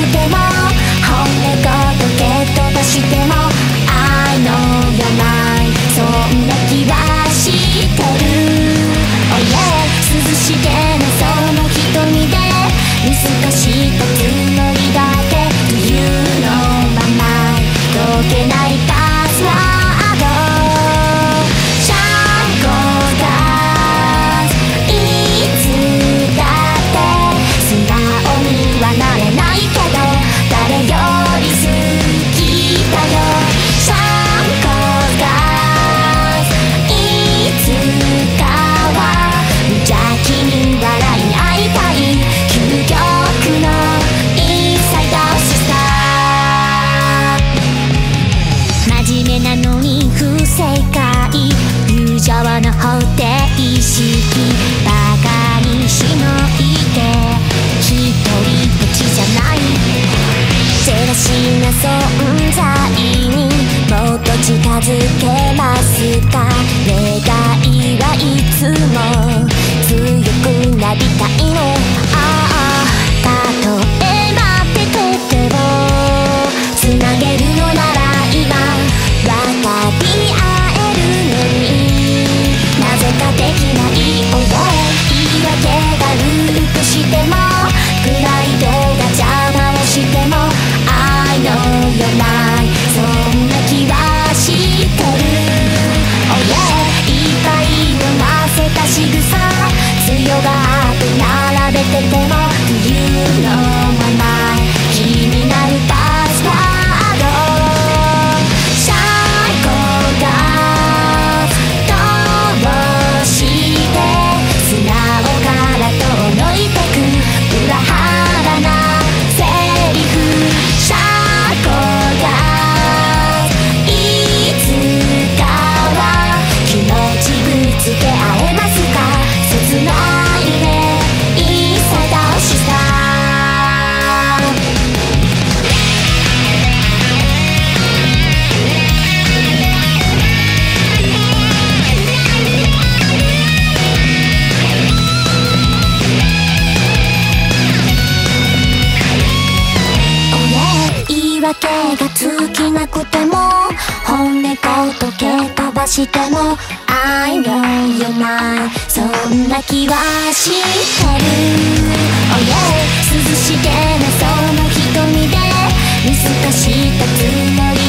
くても世界無情の方程式バカにしのいて一人だちじゃない。ジェラシーな存在にもっと近づけますか。願いはいつも。並べててものまま気になるパスワード最高だどうして素直から遠のいてく裏腹なセリフ最コがいつかは気持ちぶつけ合えますが尽きなくても本音ごと蹴飛ばしても I know you're mine そんな気はしてる。Oh yeah 涼しげなその瞳で見透かしたつもり。